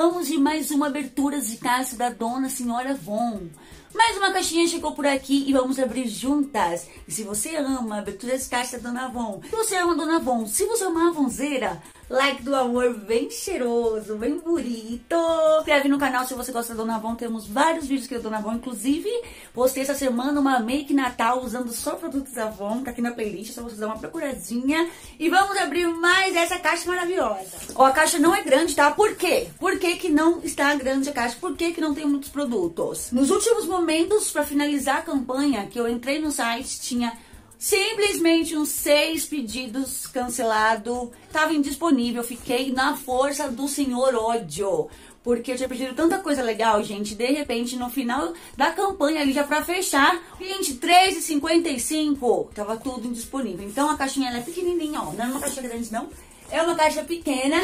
vamos de mais uma abertura de caixa da dona senhora Von. Mais uma caixinha chegou por aqui e vamos abrir juntas. E se você ama a abertura de caixa da Dona Von, se você ama a Dona Von, se você ama a Vonzeira, like do amor bem cheiroso, bem bonito. Inscreve no canal se você gosta da Dona Von, temos vários vídeos que da Dona Von, inclusive postei essa semana uma make natal usando só produtos da Von, tá aqui na playlist, só você dar uma procuradinha. E vamos abrir mais essa caixa maravilhosa. Ó, a caixa não é grande, tá? Por quê? Por que que não está grande a caixa? Por que que não tem muitos produtos? Nos últimos momentos momentos para finalizar a campanha, que eu entrei no site, tinha simplesmente uns seis pedidos cancelados, estava indisponível, fiquei na força do senhor ódio. Porque eu tinha pedido tanta coisa legal, gente. De repente, no final da campanha, ali já pra fechar, gente, R$3,55. Tava tudo indisponível. Então a caixinha é pequenininha, ó. Não é uma caixa grande, não. É uma caixa pequena.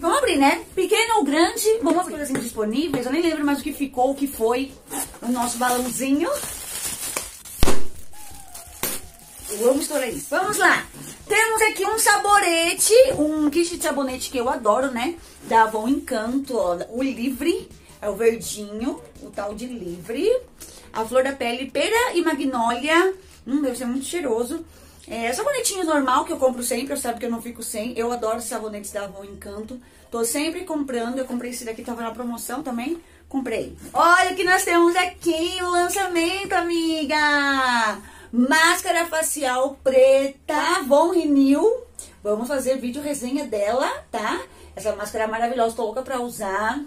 Vamos abrir, né? Pequeno ou grande, vamos abrir assim disponíveis. Eu nem lembro mais o que ficou, o que foi o nosso balãozinho. Eu amo estourar isso. Vamos lá. Temos aqui um saborete, um kit de sabonete que eu adoro, né? Da Avon Encanto, ó, o Livre, é o verdinho, o tal de Livre. A flor da pele, pera e magnólia. Hum, deve ser muito cheiroso. É, sabonetinho normal que eu compro sempre, eu sabe que eu não fico sem. Eu adoro sabonetes da Avon Encanto. Tô sempre comprando. Eu comprei esse daqui, tava na promoção também. Comprei. Olha o que nós temos aqui, o lançamento, amiga! Máscara facial preta, Avon Renew. Vamos fazer vídeo resenha dela, tá? Essa máscara é maravilhosa, tô louca pra usar.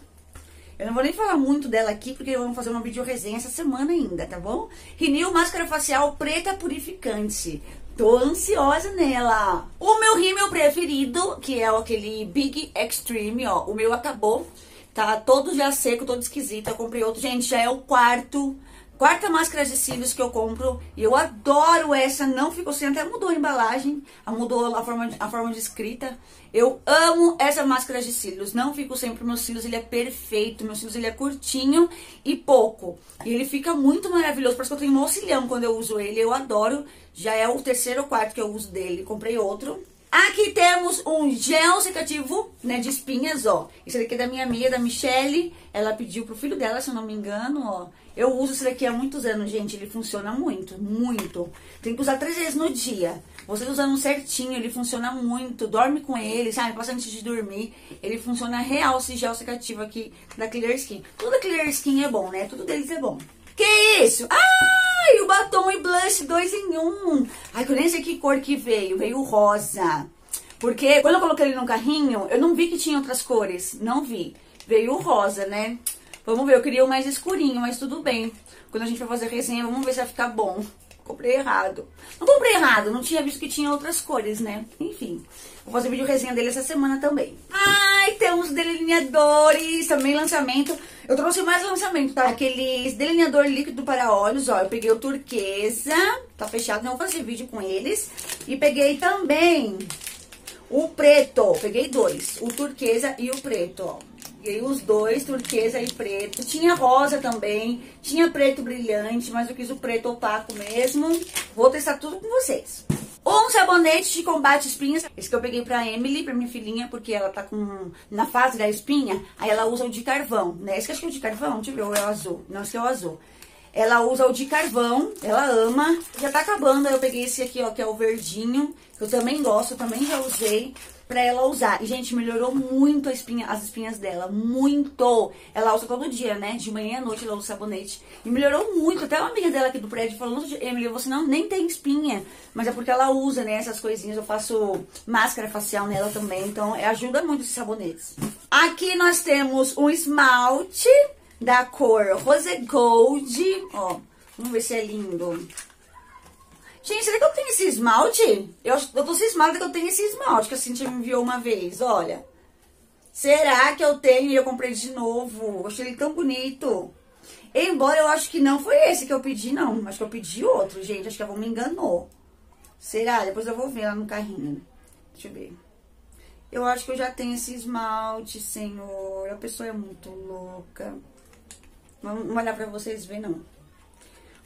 Eu não vou nem falar muito dela aqui, porque vamos fazer uma vídeo resenha essa semana ainda, tá bom? Renew Máscara Facial Preta Purificante. Tô ansiosa nela. O meu rímel preferido, que é aquele Big Extreme, ó. O meu acabou. Tá todo já seco, todo esquisito. Eu comprei outro. Gente, já é o quarto. Quarta máscara de cílios que eu compro. E eu adoro essa. Não ficou sem. Até mudou a embalagem. Mudou a forma, de, a forma de escrita. Eu amo essa máscara de cílios. Não fico sempre meus cílios. Ele é perfeito. Meus cílios ele é curtinho e pouco. E ele fica muito maravilhoso. Parece que eu tenho um auxilião quando eu uso ele. Eu adoro. Já é o terceiro ou quarto que eu uso dele. Comprei outro. Aqui temos um gel secativo, né, de espinhas, ó. Esse daqui é da minha amiga, da Michelle. Ela pediu pro filho dela, se eu não me engano, ó. Eu uso esse daqui há muitos anos, gente. Ele funciona muito, muito. Tem que usar três vezes no dia. Você usando certinho, ele funciona muito. Dorme com ele, sabe? Passa antes de dormir. Ele funciona real, esse gel secativo aqui da Clear Skin. Tudo da Clear Skin é bom, né? Tudo deles é bom. Que isso? Ai, o batom e blush dois em um. Ai, que eu nem sei que cor que veio. Veio rosa. Porque quando eu coloquei ele no carrinho, eu não vi que tinha outras cores. Não vi. Veio rosa, né? Vamos ver, eu queria o mais escurinho, mas tudo bem. Quando a gente for fazer resenha, vamos ver se vai ficar bom. Comprei errado. Não comprei errado, não tinha visto que tinha outras cores, né? Enfim, vou fazer vídeo resenha dele essa semana também. Ai, temos delineadores, também lançamento. Eu trouxe mais lançamento, tá? Aqueles delineador líquido para olhos, ó. Eu peguei o turquesa, tá fechado, não vou fazer vídeo com eles. E peguei também o preto, peguei dois, o turquesa e o preto, ó. Peguei os dois, turquesa e preto. Tinha rosa também, tinha preto brilhante, mas eu quis o preto opaco mesmo. Vou testar tudo com vocês. Um sabonete de combate espinhas. Esse que eu peguei pra Emily, pra minha filhinha, porque ela tá com na fase da espinha. Aí ela usa o de carvão, né? Esse que acho que é o de carvão, deixa eu ver, ou é o azul. Não, esse é o azul. Ela usa o de carvão, ela ama. Já tá acabando, eu peguei esse aqui, ó, que é o verdinho. Que eu também gosto, também já usei pra ela usar. E, gente, melhorou muito espinha, as espinhas dela. Muito! Ela usa todo dia, né? De manhã à noite ela usa sabonete. E melhorou muito. Até uma amiga dela aqui do prédio falou, Emily, você não nem tem espinha. Mas é porque ela usa, né? Essas coisinhas. Eu faço máscara facial nela também. Então, é, ajuda muito esses sabonetes. Aqui nós temos um esmalte da cor Rose Gold. Ó, vamos ver se é lindo. Gente, será que eu tenho esse esmalte? Eu, eu tô cismada que eu tenho esse esmalte que a Cintia me enviou uma vez, olha. Será que eu tenho e eu comprei de novo? Eu achei ele tão bonito. Embora eu acho que não foi esse que eu pedi, não. Acho que eu pedi outro, gente. Acho que a avó me enganou. Será? Depois eu vou ver lá no carrinho. Deixa eu ver. Eu acho que eu já tenho esse esmalte, senhor. A pessoa é muito louca. Vamos olhar pra vocês verem, não.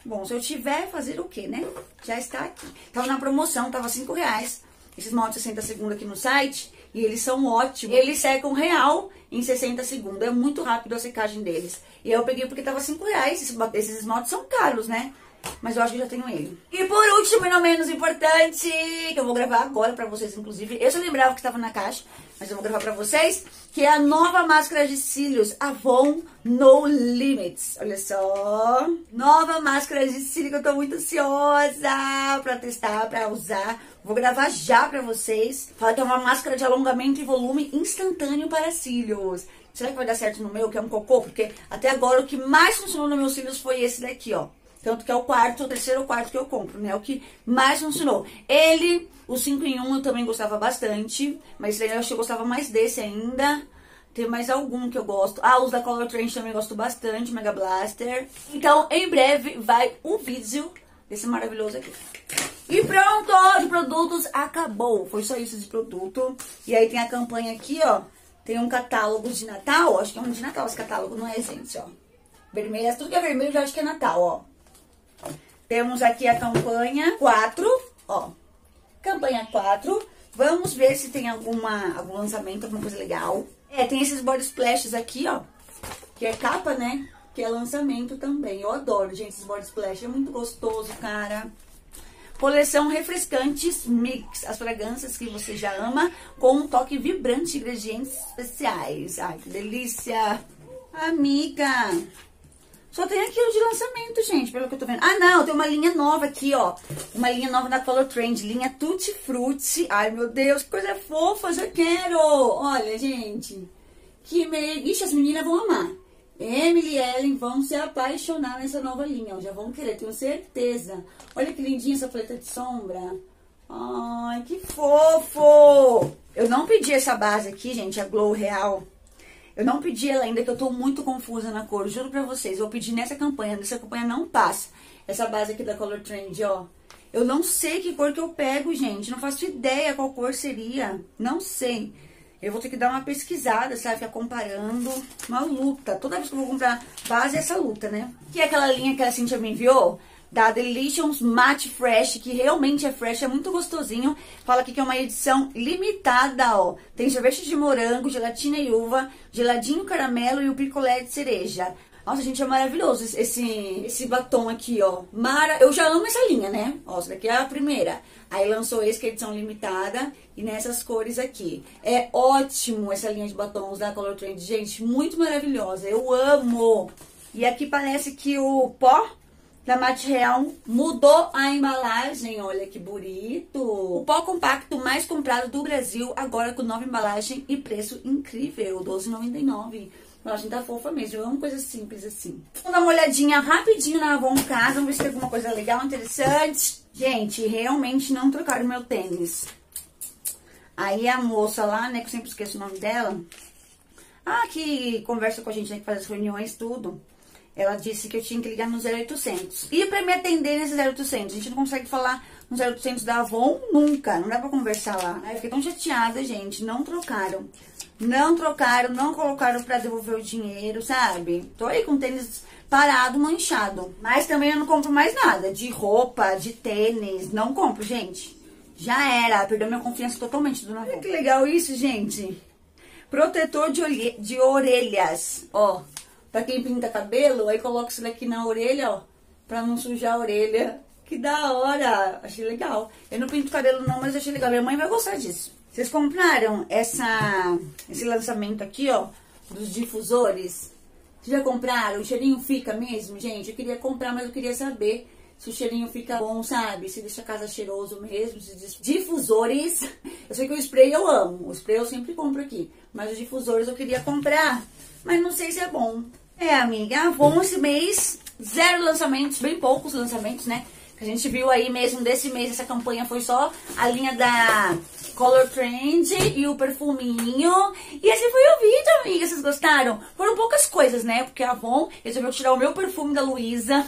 Bom, se eu tiver, fazer o quê, né? Já está aqui. Tava na promoção, tava 5 reais. Esse esmalte 60 segundos aqui no site. E eles são ótimos. Eles secam real em 60 segundos. É muito rápido a secagem deles. E eu peguei porque tava 5 reais. Esses esmaltes são caros, né? Mas eu acho que já tenho ele. E por último, e não menos importante, que eu vou gravar agora pra vocês, inclusive. Eu só lembrava que estava na caixa, mas eu vou gravar pra vocês. Que é a nova máscara de cílios, Avon No Limits. Olha só. Nova máscara de cílios que eu tô muito ansiosa pra testar, pra usar. Vou gravar já pra vocês. Fala que é uma máscara de alongamento e volume instantâneo para cílios. Será que vai dar certo no meu, que é um cocô? Porque até agora o que mais funcionou nos meus cílios foi esse daqui, ó. Tanto que é o quarto, o terceiro ou quarto que eu compro, né? O que mais funcionou. Ele, o 5 em 1 eu também gostava bastante, mas eu acho que eu gostava mais desse ainda. Tem mais algum que eu gosto. Ah, os da Color Trend também gosto bastante, Mega Blaster. Então, em breve vai um vídeo desse maravilhoso aqui. E pronto, de produtos acabou. Foi só isso de produto. E aí tem a campanha aqui, ó. Tem um catálogo de Natal. Acho que é um de Natal esse catálogo, não é, gente, ó. Vermelho, tudo que é vermelho já acho que é Natal, ó. Temos aqui a campanha 4, ó. Campanha 4. Vamos ver se tem alguma, algum lançamento, alguma coisa legal. É, tem esses body splashes aqui, ó. Que é capa, né? Que é lançamento também. Eu adoro, gente, esses body splash. É muito gostoso, cara. Coleção Refrescantes Mix. As fragrâncias que você já ama, com um toque vibrante de ingredientes especiais. Ai, que delícia. Amiga, só tem aquilo de lançamento, gente, pelo que eu tô vendo. Ah, não, tem uma linha nova aqui, ó. Uma linha nova da Color Trend, linha Tutti Frutti. Ai, meu Deus, que coisa fofa, já quero. Olha, gente, que meio... Ixi, as meninas vão amar. Emily e Ellen vão se apaixonar nessa nova linha, ó. Já vão querer, tenho certeza. Olha que lindinha essa paleta de sombra. Ai, que fofo. Eu não pedi essa base aqui, gente, a Glow Real. Eu não pedi ela ainda, que eu tô muito confusa na cor. Juro pra vocês, eu pedi nessa campanha. Nessa campanha não passa. Essa base aqui da Color Trend, ó. Eu não sei que cor que eu pego, gente. Não faço ideia qual cor seria. Não sei. Eu vou ter que dar uma pesquisada, sabe? Ficar comparando. Uma luta. Toda vez que eu vou comprar base, é essa luta, né? Que é aquela linha que a Cintia me enviou da Delicious Matte Fresh, que realmente é fresh, é muito gostosinho. Fala aqui que é uma edição limitada, ó. Tem sorvete de morango, gelatina e uva, geladinho caramelo e o picolé de cereja. Nossa, gente, é maravilhoso esse, esse batom aqui, ó. Mara... Eu já amo essa linha, né? Ó, essa daqui é a primeira. Aí lançou esse, que é edição limitada, e nessas cores aqui. É ótimo essa linha de batons da Color Trend, gente, muito maravilhosa. Eu amo! E aqui parece que o pó da Mate Real mudou a embalagem, olha que bonito. O pó compacto mais comprado do Brasil, agora com nova embalagem e preço incrível, R$12,99. A embalagem tá fofa mesmo, eu amo coisa simples assim. Vamos dar uma olhadinha rapidinho na Avon Casa, vamos ver se tem alguma coisa legal, interessante. Gente, realmente não trocaram meu tênis. Aí a moça lá, né, que eu sempre esqueço o nome dela, ah, que conversa com a gente, né, que faz as reuniões, tudo ela disse que eu tinha que ligar no 0800. E para me atender nesse 0800, a gente não consegue falar no 0800 da Avon nunca, não dá pra conversar lá. Aí eu fiquei tão chateada, gente, não trocaram. Não trocaram, não colocaram pra devolver o dinheiro, sabe? Tô aí com tênis parado, manchado. Mas também eu não compro mais nada, de roupa, de tênis, não compro, gente. Já era, perdeu minha confiança totalmente do navio. Que legal isso, gente. Protetor de, de orelhas, ó. Pra quem pinta cabelo, aí coloca isso daqui na orelha, ó. Pra não sujar a orelha. Que da hora! Achei legal. Eu não pinto cabelo não, mas achei legal. Minha mãe vai gostar disso. Vocês compraram essa, esse lançamento aqui, ó, dos difusores? Vocês já compraram? O cheirinho fica mesmo, gente? Eu queria comprar, mas eu queria saber se o cheirinho fica bom, sabe? Se deixa a casa cheiroso mesmo. Difusores. Eu sei que o spray eu amo. O spray eu sempre compro aqui. Mas os difusores eu queria comprar mas não sei se é bom. É, amiga, Avon esse mês, zero lançamentos, bem poucos lançamentos, né? A gente viu aí mesmo desse mês, essa campanha foi só a linha da Color Trend e o perfuminho. E esse foi o vídeo, amiga, vocês gostaram? Foram poucas coisas, né? Porque a Avon resolveu tirar o meu perfume da Luísa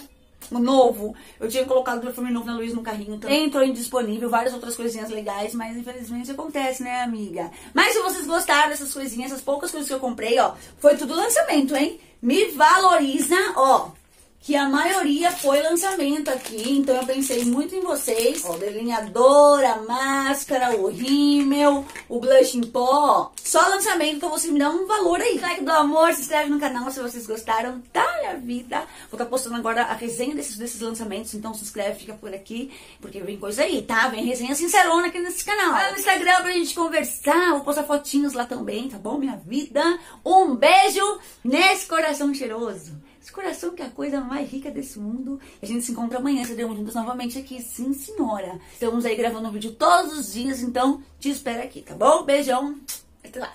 novo. Eu tinha colocado o perfume novo na Luiz no carrinho também. Entrou indisponível, várias outras coisinhas legais, mas infelizmente acontece, né, amiga? Mas se vocês gostaram dessas coisinhas, essas poucas coisas que eu comprei, ó, foi tudo lançamento, hein? Me valoriza, ó. Que a maioria foi lançamento aqui, então eu pensei muito em vocês. Ó, o delineador, a máscara, o rímel, o blush em pó, só lançamento, então você me dá um valor aí. Like do amor, se inscreve no canal se vocês gostaram da minha vida. Vou estar tá postando agora a resenha desses, desses lançamentos, então se inscreve, fica por aqui, porque vem coisa aí, tá? Vem resenha sincerona aqui nesse canal. Vai no Instagram pra gente conversar, vou postar fotinhos lá também, tá bom, minha vida? Um beijo nesse coração cheiroso. Esse coração que é a coisa mais rica desse mundo. A gente se encontra amanhã, estaremos juntos novamente aqui, sim senhora. Estamos aí gravando um vídeo todos os dias, então te espero aqui, tá bom? Beijão, até lá.